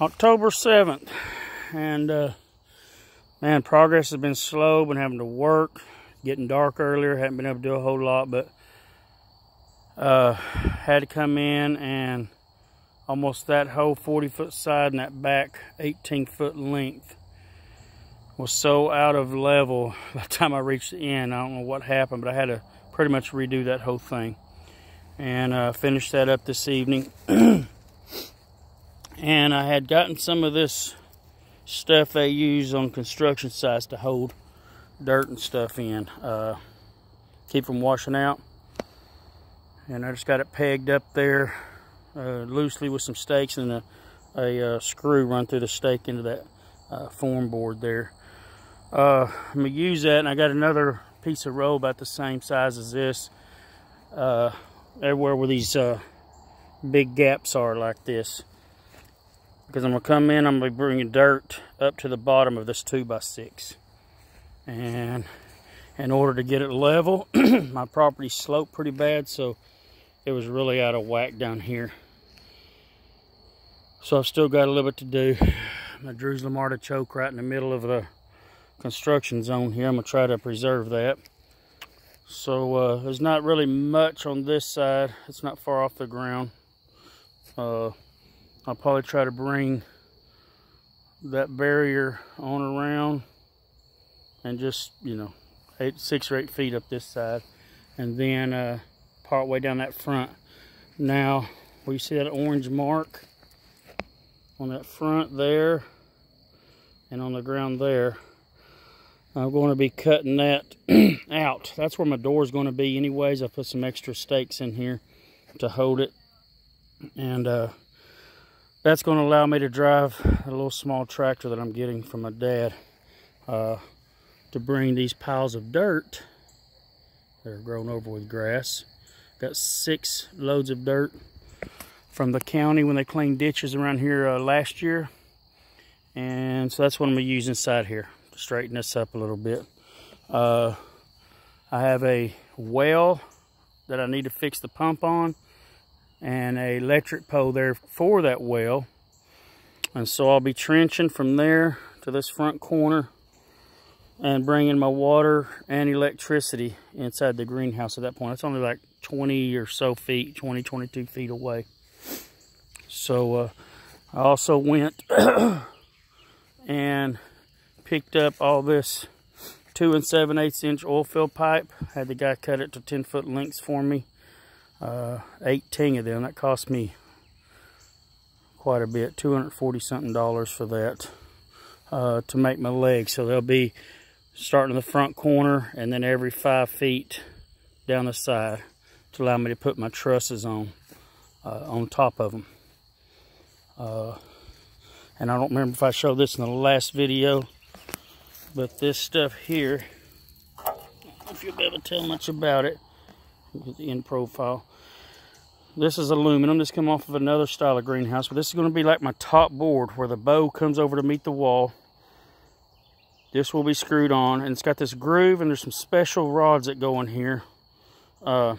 October 7th. And, uh, man, progress has been slow. Been having to work. Getting dark earlier. Haven't been able to do a whole lot, but uh, had to come in and almost that whole 40 foot side and that back 18 foot length was so out of level by the time I reached the end. I don't know what happened, but I had to pretty much redo that whole thing. And uh, finish that up this evening. and I had gotten some of this stuff they use on construction sites to hold dirt and stuff in. Uh, keep from washing out. And I just got it pegged up there uh, loosely with some stakes and a, a uh, screw run through the stake into that uh, form board there. Uh, I'm to use that and I got another piece of rope about the same size as this. Everywhere where these big gaps are like this because I'm going to come in, I'm going to be bringing dirt up to the bottom of this 2x6. And in order to get it level, my property sloped pretty bad, so it was really out of whack down here. So I've still got a little bit to do. My Jerusalem artichoke right in the middle of the construction zone here. I'm going to try to preserve that. So uh, there's not really much on this side. It's not far off the ground. Uh, I'll probably try to bring that barrier on around and just, you know, eight, six or eight feet up this side. And then uh, part way down that front. Now, you see that orange mark on that front there and on the ground there, I'm going to be cutting that out. That's where my door is going to be anyways. I put some extra stakes in here to hold it. And uh, that's going to allow me to drive a little small tractor that I'm getting from my dad uh, to bring these piles of dirt that are grown over with grass. Got six loads of dirt from the county when they cleaned ditches around here uh, last year. And so that's what I'm going to use inside here to straighten this up a little bit. Uh, I have a well that I need to fix the pump on and a electric pole there for that well. And so I'll be trenching from there to this front corner and bringing my water and electricity inside the greenhouse at that point. It's only like 20 or so feet, 20, 22 feet away. So uh, I also went and picked up all this two and seven eighths inch oil fill pipe. Had the guy cut it to 10 foot lengths for me uh, 18 of them. That cost me quite a bit, 240 something dollars for that uh, to make my legs. So they'll be starting in the front corner and then every five feet down the side to allow me to put my trusses on uh, on top of them. Uh, and I don't remember if I showed this in the last video, but this stuff here, if you'll be able to tell much about it, the end profile. This is aluminum. This come off of another style of greenhouse, but this is going to be like my top board where the bow comes over to meet the wall. This will be screwed on, and it's got this groove, and there's some special rods that go in here. Uh,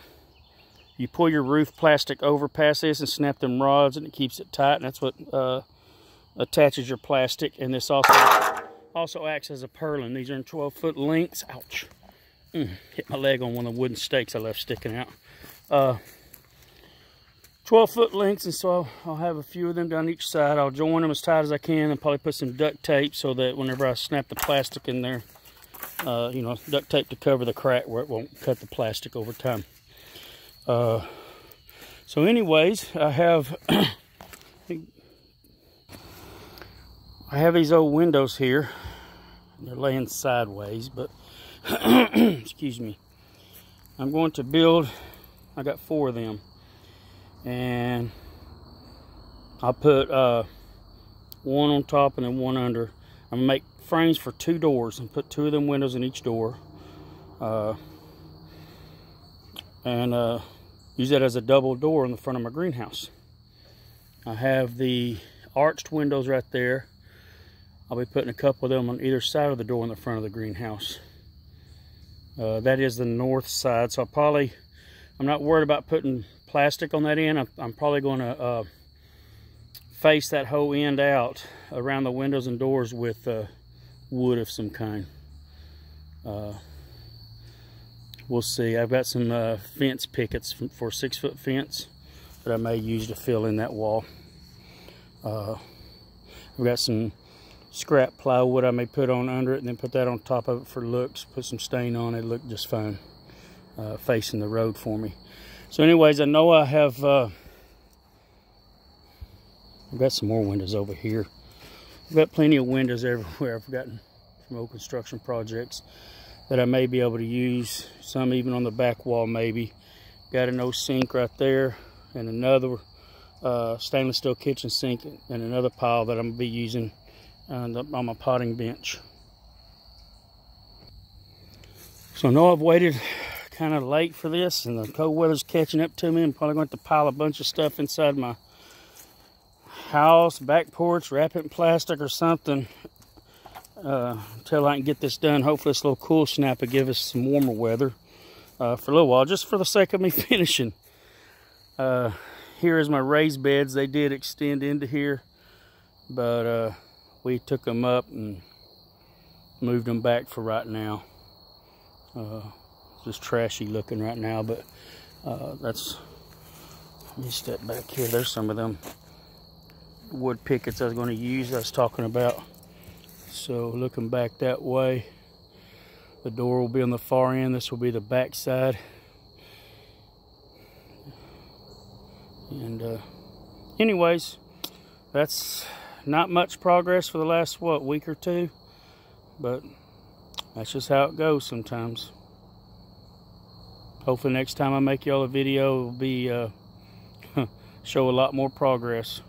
you pull your roof plastic over past this and snap them rods, and it keeps it tight, and that's what uh, attaches your plastic. And this also also acts as a purlin. These are in 12 foot lengths. Ouch. Mm, hit my leg on one of the wooden stakes I left sticking out. Uh, 12 foot lengths and so I'll, I'll, have a few of them down each side. I'll join them as tight as I can and probably put some duct tape so that whenever I snap the plastic in there, uh, you know, duct tape to cover the crack where it won't cut the plastic over time. Uh, so anyways, I have I have these old windows here. They're laying sideways, but excuse me. I'm going to build, I got four of them and I put uh, one on top and then one under. I'm gonna make frames for two doors and put two of them windows in each door. Uh, and uh, use that as a double door in the front of my greenhouse. I have the arched windows right there. I'll be putting a couple of them on either side of the door in the front of the greenhouse. Uh, that is the north side, so I'll probably, I'm not worried about putting plastic on that end. I'm, I'm probably going to uh, face that whole end out around the windows and doors with uh, wood of some kind. Uh, we'll see. I've got some uh, fence pickets for six foot fence that I may use to fill in that wall. Uh, I've got some scrap plywood I may put on under it and then put that on top of it for looks. Put some stain on it, look just fine. Uh, facing the road for me. So anyways, I know I have, uh, I've got some more windows over here. I've got plenty of windows everywhere I've gotten from old construction projects that I may be able to use. Some even on the back wall maybe. Got an old sink right there and another uh, stainless steel kitchen sink and another pile that I'm to be using on, on my potting bench. So I know I've waited kind of late for this and the cold weather's catching up to me. I'm probably going to, to pile a bunch of stuff inside my house, back porch, wrap it in plastic or something uh, until I can get this done. Hopefully this little cool snap will give us some warmer weather uh, for a little while, just for the sake of me finishing. Uh, here is my raised beds. They did extend into here, but uh, we took them up and moved them back for right now. Uh, just trashy looking right now, but uh, that's, let me step back here. There's some of them wood pickets I was going to use I was talking about. So looking back that way, the door will be on the far end. This will be the back side. And uh, anyways, that's not much progress for the last, what, week or two? But that's just how it goes sometimes. Hopefully next time I make y'all a video, it'll be, uh, show a lot more progress.